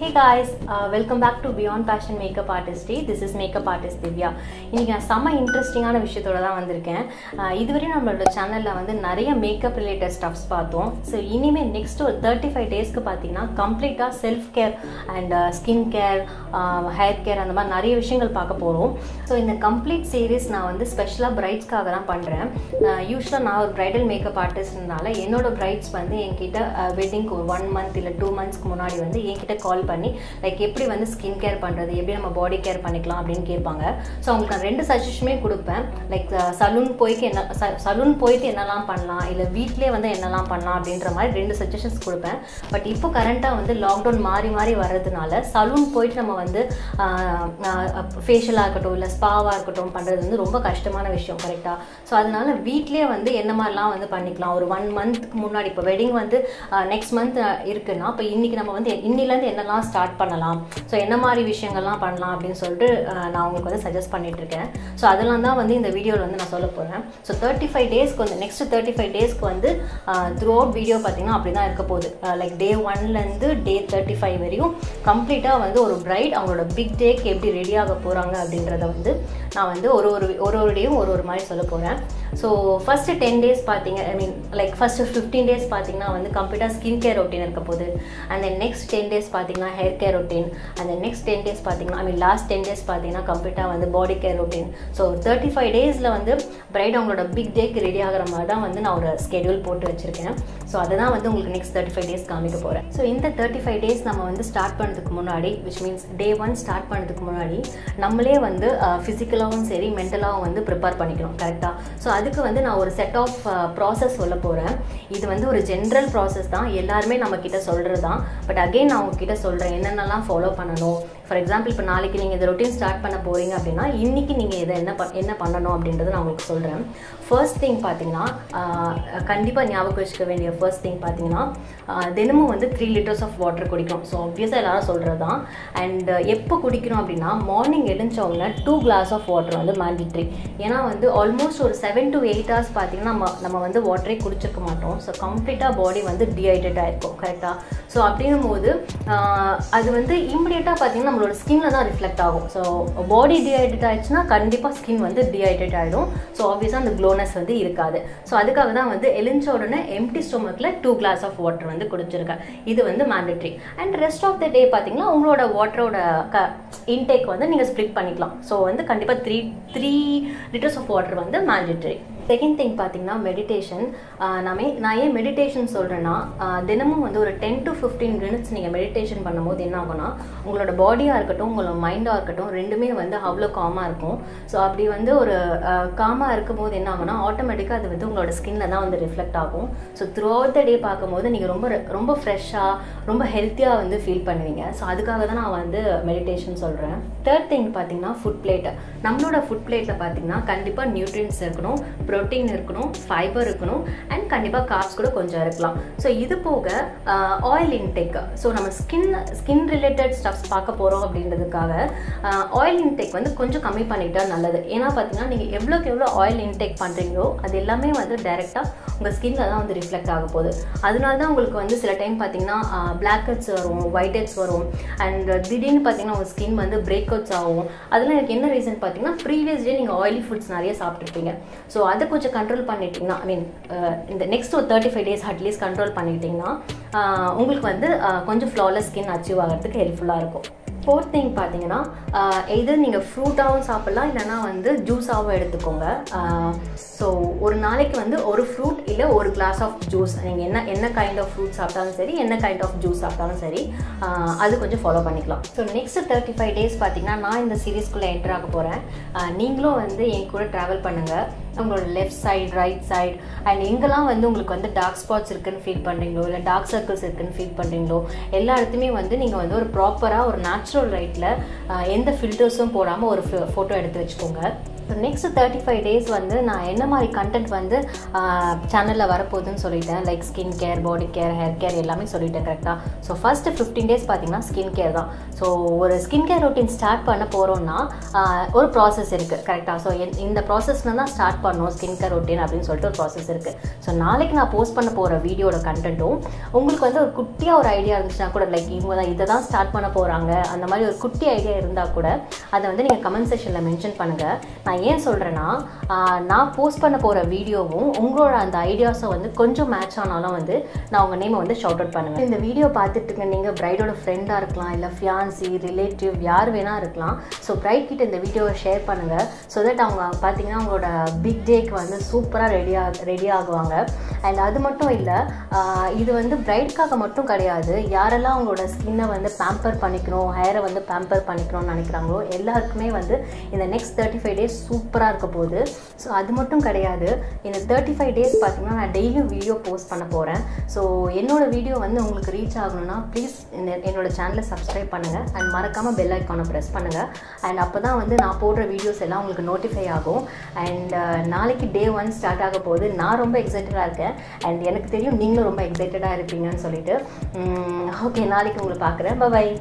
Hey guys welcome back to Beyond Passion Makeup Artistry this is makeup artist Divya இன்றைக்கி நான் செம்ம இன்ட்ரெஸ்டிங்கான விஷயத்தோட தான் வந்திருக்கேன். Uh, இதுவரையும் நம்மளோட சேனலில் வந்து நிறைய மேக்கப் ரிலேட்டட் ஸ்டப்ஸ் பார்த்தோம். ஸோ இனிமேல் நெக்ஸ்ட் ஒரு தேர்ட்டி ஃபைவ் டேஸ்க்கு பார்த்தீங்கன்னா கம்ப்ளீட்டாக self care and skin care hair care அந்த மாதிரி நிறைய விஷயங்கள் பார்க்க போகிறோம் ஸோ இந்த கம்ப்ளீட் சீரீஸ் நான் வந்து ஸ்பெஷலாக பிரைட்ஸ்க்காக தான் பண்ணுறேன் யூஸ்வலாக uh, நான் ஒரு ப்ரைடல் மேக்கப் ஆர்டிஸ்ட்னால என்னோட பிரைட்ஸ் வந்து என்கிட்ட uh, வெட்டிங்க்கு ஒரு ஒன் மந்த் இல்லை டூ மந்த்ஸ்க்கு முன்னாடி வந்து என்கிட்ட கால் பண்ணி லைக் எப்படி வந்து ஸ்கின் கேர் பண்ணுறது எப்படி நம்ம பாடி கேர் பண்ணிக்கலாம் அப்படின்னு கேட்பாங்க. ஸோ அவங்களுக்கு நான் ரெண்டு சஜஷனுமே கொடுப்பேன். லைக் சலூன் uh, போய்க்கு என்ன சலூன் போயிட்டு என்னெல்லாம் பண்ணலாம் இல்லை வீட்லேயே வந்து என்னெல்லாம் பண்ணலாம் அப்படின்ற மாதிரி ரெண்டு சஜஷன்ஸ் கொடுப்பேன். பட் இப்போ கரண்ட்டாக வந்து லாக்டவுன் மாறி மாறி வர்றதுனால சலூன் போயிட்டு நம்ம வந்து uh, uh, ஃபேஷியலாக இருக்கட்டும் இல்லை ஸ்பாவாக இருக்கட்டும் பண்ணுறது வந்து ரொம்ப கஷ்டமான விஷயம் கரெக்டாக ஸோ அதனால வீட்லேயே வந்து என்ன மாதிரிலாம் வந்து பண்ணிக்கலாம். ஒரு ஒன் மந்த்க்கு முன்னாடி இப்போ வெட்டிங் வந்து நெக்ஸ்ட் மந்த் இருக்குன்னா இப்போ இன்றைக்கி நம்ம வந்து இன்னிலேருந்து என்னெல்லாம் ஸ்டார்ட் பண்ணலாம். ஸோ என்ன மாதிரி விஷயங்கள்லாம் பண்ணலாம் அப்படின்னு சொல்லிட்டு நான் உங்களுக்கு வந்து சஜஸ்ட் பண்ணிட்டு இருக்கேன் ஸோ அதெல்லாம் தான் வந்து இந்த வீடியோவில் வந்து நான் சொல்ல போகிறேன் ஸோ தேர்ட்டி ஃபைவ் டேஸ்க்கு வந்து நெக்ஸ்ட் தேர்ட்டி ஃபைவ் டேஸ்க்கு வந்து த்ரூ அவுட் வீடியோ பார்த்தீங்கன்னா அப்படி தான் இருக்க போகுது. லைக் டே ஒன்லேருந்து டே தேர்ட்டி ஃபைவ் வரையும் கம்ப்ளீட்டாக வந்து ஒரு பிரைட் அவங்களோட பிக் டேக்கு எப்படி ரெடி ஆக போகிறாங்க அப்படின்றத வந்து நான் வந்து ஒரு ஒரு ஒரு ஒரு டேயும் ஒரு ஒரு மாதிரி சொல்ல போகிறேன் ஸோ ஃபஸ்ட்டு டென் டேஸ் பார்த்தீங்க I mean like first fifteen days பார்த்தீங்கன்னா வந்து கம்ப்ளீட்டாக ஸ்கின் கேர் ரொட்டீன் இருக்க போகுது. And then next ten days பார்த்தீங்கன்னா ஹேர் கேர் ரொட்டீன் அந்த நெக்ஸ்ட் டென் டேஸ் பார்த்தீங்கன்னா I mean last ten days பார்த்தீங்கன்னா கம்ப்ளீட்டாக வந்து body care routine so thirty five டேஸில் வந்து பிரைட் அவங்களோட பிக் டேக்கு ரெடி ஆகிற மாதிரி தான் வந்து நான் ஒரு ஸ்கெடியூல் போட்டு வச்சுருக்கேன். ஸோ அதை தான் வந்து உங்களுக்கு நெக்ஸ்ட் தேர்ட்டி ஃபைவ் டேஸ் காமிக்க போகிறேன் ஸோ இந்த தேர்ட்டி ஃபைவ் டேஸ் நம்ம வந்து ஸ்டார்ட் பண்ணுறதுக்கு முன்னாடி which means day one start பண்ணுறதுக்கு முன்னாடி நம்மளே வந்து ஃபிசிக்கலாகவும் சரி மென்டலாகவும் வந்து ப்ரிப்பேர் பண்ணிக்கணும் கரெக்டாக ஸோ அதுக்கு வந்து நான் ஒரு செட் ஆஃப் ப்ராசஸ் சொல்ல போகிறேன் இது வந்து ஒரு ஜென்ரல் ப்ராசஸ் தான். எல்லாருமே நம்ம கிட்ட சொல்கிறது தான் பட் அகெயின் நான் உங்ககிட்ட சொல்கிறேன் என்னென்னலாம் ஃபாலோ பண்ணணும்? ஃபார் எக்ஸாம்பிள் இப்போ நாளைக்கு நீங்கள் இந்த ரொட்டீன் ஸ்டார்ட் பண்ண போகிறீங்க அப்படின்னா இன்றைக்கி நீங்கள் இதை என்ன ப என்ன பண்ணணும் அப்படின்றத நான் உங்களுக்கு சொல்கிறேன் ஃபர்ஸ்ட் திங் பார்த்தீங்கன்னா கண்டிப்பாக ஞாபகம் வச்சுக்க வேண்டிய ஃபர்ஸ்ட் திங் பார்த்தீங்கன்னா தினமும் வந்து த்ரீ லிட்டர்ஸ் ஆஃப் வாட்டர் குடிக்கணும். ஸோ ஆப்வியஸாக எல்லாரும் சொல்கிறது தான் அண்ட் எப்போ குடிக்கணும் அப்படின்னா மார்னிங் எழுந்தவங்க டூ கிளாஸ் ஆஃப் வாட்டர் வந்து மேண்டிட்ரி ஏன்னா வந்து ஆல்மோஸ்ட் ஒரு செவன் டு எயிட் ஹவர்ஸ் பார்த்தீங்கன்னா நம்ம நம்ம வந்து வாட்டரே குடிச்சிருக்க மாட்டோம். ஸோ கம்ப்ளீட்டாக பாடி வந்து டிஹைட்ரேட் ஆகிருக்கும் கரெக்டாக ஸோ அப்படின்னும் போது அது வந்து இம்மிடியட்டாக பார்த்தீங்கன்னா நம்மளோட ஸ்கின்ல தான் ரிஃப்ளெக்ட் ஆகும். ஸோ பாடி டிஹைட்ரேட் ஆயிடுச்சுன்னா கண்டிப்பாக ஸ்கின் வந்து டிஹைட்ரேட் ஆகிடும் ஸோ ஆப்வியஸாக அந்த க்ளோனஸ் வந்து இருக்காது. ஸோ அதுக்காக தான் வந்து எலிஞ்ச உடனே எம்டி ஸ்டொமக்கில் டூ கிளாஸ் ஆஃப் வாட்டர் வந்து குடிச்சிருக்கேன் இது வந்து mandatory and rest of the day பார்த்தீங்கன்னா உங்களோட வாட்டரோட க இன்டேக் வந்து நீங்கள் ஸ்ப்ளிட் பண்ணிக்கலாம். ஸோ வந்து கண்டிப்பாக three three litres of water வந்து மேண்டட்ரி செகண்ட் திங் பார்த்தீங்கன்னா மெடிடேஷன் நான் நான் ஏன் மெடிடேஷன் சொல்கிறேன்னா தினமும் வந்து ஒரு டென் டு ஃபிஃப்டீன் மினிட்ஸ் நீங்கள் மெடிடேஷன் பண்ணும்போது என்ன ஆகும்னா உங்களோட பாடியாக இருக்கட்டும் உங்களோட மைண்டாக இருக்கட்டும் ரெண்டுமே வந்து அவ்வளோ காமாக இருக்கும். ஸோ அப்படி வந்து ஒரு காமாக இருக்கும்போது என்ன ஆகும்னா ஆட்டோமேட்டிக்காக அது வந்து உங்களோட ஸ்கின்ல தான் வந்து ரிஃப்ளெக்ட் ஆகும். So throughout the day பார்க்கும்போது நீங்கள் ரொம்ப ரொம்ப ஃப்ரெஷ்ஷாக ரொம்ப ஹெல்த்தியாக வந்து ஃபீல் பண்ணுவீங்க. ஸோ அதுக்காக தான் நான் வந்து மெடிடேஷன் சொல்கிறேன் தேர்ட் திங் பார்த்தீங்கன்னா ஃபுட் பிளேட் நம்மளோட ஃபுட் பிளேட்டில் பார்த்தீங்கன்னா கண்டிப்பாக நியூட்ரியன்ஸ் இருக்கணும். ப்ரோட்டீன் இருக்கணும் ஃபைபர் இருக்கணும் அண்ட் கண்டிப்பாக காப்ஸ் கூட கொஞ்சம் இருக்கலாம். ஸோ இது போக ஆயில் இன்டேக் ஸோ நம்ம ஸ்கின் ஸ்கின் ரிலேட்டட் ஸ்டப்ஸ் பார்க்க போகிறோம் அப்படின்றதுக்காக ஆயில் இன்டேக் வந்து கொஞ்சம் கம்மி பண்ணிட்டா நல்லது. ஏன்னா பார்த்தீங்கன்னா நீங்கள் எவ்வளோக்கு எவ்வளோ ஆயில் இன்டேக் பண்ணுறீங்களோ அது எல்லாமே வந்து டைரெக்டாக உங்கள் ஸ்கின்ல தான் வந்து ரிஃப்ளெக்ட் ஆக போகுது. அதனால தான் உங்களுக்கு வந்து சில டைம் பார்த்தீங்கன்னா பிளாக் ஹெட்ஸ் வரும் ஒயிட் ஹெட்ஸ் வரும் அண்ட் திடீர்னு பார்த்தீங்கன்னா உங்கள் ஸ்கின் வந்து பிரேக் அவுட்ஸ் ஆகும். அதெல்லாம் எனக்கு என்ன ரீசன் பார்த்தீங்கன்னா ப்ரீவியஸ் டே நீங்கள் ஆயிலி ஃபுட்ஸ் நிறைய சாப்பிட்ருப்பீங்க ஸோ அதை கொஞ்சம் கண்ட்ரோல் பண்ணிட்டீங்கன்னா ஐ மீன் uh, இந்த நெக்ஸ்ட் ஒரு thirty five days at least control பண்ணிட்டீங்கன்னா uh, உங்களுக்கு வந்து uh, கொஞ்சம் ஃப்ளாலெஸ் ஸ்கின் அச்சீவ் ஆகிறதுக்கு ஹெல்ப்ஃபுல்லாக இருக்கும். ஃபோர்த் திங் பார்த்தீங்கன்னா எது நீங்கள் ஃப்ரூட்டாகவும் சாப்பிட்லாம் இல்லைனா வந்து ஜூஸாகவும் எடுத்துக்கோங்க. ஸோ ஒரு நாளைக்கு வந்து ஒரு ஃப்ரூட் இல்லை ஒரு கிளாஸ் ஆஃப் ஜூஸ் நீங்கள் என்ன என்ன கைண்ட் ஆஃப் ஃப்ரூட் சாப்பிட்டாலும் சரி என்ன கைண்ட் ஆஃப் ஜூஸ் சாப்பிட்டாலும் சரி அது கொஞ்சம் ஃபாலோ பண்ணிக்கலாம். So next thirty five days பார்த்தீங்கன்னா நான் இந்த சீரீஸ்குள்ளே என்டர் ஆக போகிறேன் நீங்களும் வந்து என் கூட ட்ராவல் பண்ணுங்கள் உங்களோட left side right side and எங்கெல்லாம் வந்து உங்களுக்கு வந்து டார்க் ஸ்பாட்ஸ் இருக்குன்னு ஃபீல் பண்ணுறீங்களோ இல்லை டார்க் சர்க்கிள்ஸ் இருக்குன்னு ஃபீல் பண்ணுறீங்களோ எல்லா இடத்துமே வந்து நீங்கள் வந்து ஒரு ப்ராப்பராக ஒரு நேச்சுரல் ரைட்டில் எந்த ஃபில்டர்ஸும் போடாமல் ஒரு ஃபோட்டோ எடுத்து வச்சுக்கோங்க. So next thirty five days வந்து நான் என்ன மாதிரி கண்டென்ட் வந்து சேனலில் வரப்போகுதுன்னு சொல்லிட்டேன். Like skin care body care hair care எல்லாமே சொல்லிட்டேன் கரெக்டாக ஸோ ஃபஸ்ட்டு ஃபிஃப்டீன் டேஸ் பார்த்தீங்கன்னா ஸ்கின் கேர் தான். ஸோ ஒரு ஸ்கின் கேர் ரொட்டீன் ஸ்டார்ட் பண்ண போகிறோம்னா ஒரு ப்ராசஸ் இருக்குது கரெக்டாக ஸோ இந்த ப்ராசஸில் தான் ஸ்டார்ட் பண்ணணும் ஸ்கின் கேர் ரொட்டீன் அப்படின்னு சொல்லிட்டு ஒரு ப்ராசஸ் இருக்குது ஸோ நாளைக்கு நான் போஸ்ட் பண்ண போகிற வீடியோட கண்டென்ட்டும் உங்களுக்கு வந்து ஒரு குட்டியாக ஒரு ஐடியா இருந்துச்சுன்னா கூட லைக் இவங்க தான் இதை தான் ஸ்டார்ட் பண்ண போகிறாங்க அந்த மாதிரி ஒரு குட்டி ஐடியா இருந்தால் கூட அதை வந்து நீங்கள் கமெண்ட் செக்ஷனில் மென்ஷன் பண்ணுங்கள் நான் ஏன் சொல்கிறேன்னா நான் போஸ்ட் பண்ண போகிற வீடியோவும் உங்களோட அந்த ஐடியாஸும் வந்து கொஞ்சம் மேட்ச் ஆனாலும் வந்து நான் உங்கள் நேமை வந்து ஷவுட் அவுட் பண்ணுவேன். இந்த வீடியோ பார்த்துட்டு இருக்க நீங்கள் ப்ரைடோட ஃப்ரெண்டாக இருக்கலாம் இல்லை ஃபியான்சி ரிலேட்டிவ் யார் வேணால் இருக்கலாம். ஸோ ப்ரைட் கிட்ட இந்த வீடியோவை ஷேர் பண்ணுங்கள் ஸோ தட் அவங்க பார்த்தீங்கன்னா அவங்களோட பிக் டேக்கு வந்து சூப்பராக ரெடியாக ரெடி ஆகுவாங்க. அண்ட் அது மட்டும் இல்லை இது வந்து பிரைட்காக மட்டும் கிடையாது. யாரெல்லாம் அவங்களோட ஸ்கின்னை வந்து பேம்பர் பண்ணிக்கணும் ஹேரை வந்து பேம்பர் பண்ணிக்கணும்னு நினைக்கிறாங்களோ எல்லாருக்குமே வந்து இந்த நெக்ஸ்ட் தேர்ட்டி ஃபைவ் டேஸ் சூப்பராக இருக்க போகுது. ஸோ அது மட்டும் கிடையாது. இந்த தேர்ட்டி ஃபைவ் டேஸ் பார்த்தீங்கன்னா நான் டெய்லியும் வீடியோ போஸ்ட் பண்ண போகிறேன் ஸோ என்னோடய வீடியோ வந்து உங்களுக்கு ரீச் ஆகணும்னா ப்ளீஸ் என்னோடய சேனலை சப்ஸ்கிரைப் பண்ணுங்கள் அண்ட் மறக்காமல் பெல் ஐக்கானை ப்ரெஸ் பண்ணுங்கள் அண்ட் அப்போ தான் வந்து நான் போடுற வீடியோஸ் எல்லாம் உங்களுக்கு நோட்டிஃபை ஆகும். அண்ட் uh, நாளைக்கு டே ஒன் ஸ்டார்ட் ஆக போகுது. நான் ரொம்ப எக்ஸைட்டடாக இருக்கேன். அண்ட் எனக்கு தெரியும் நீங்களும் ரொம்ப எக்ஸைட்டடாக இருப்பீங்கன்னு சொல்லிட்டு. ஓகே நாளைக்கு உங்களை பார்க்குறேன் பாய்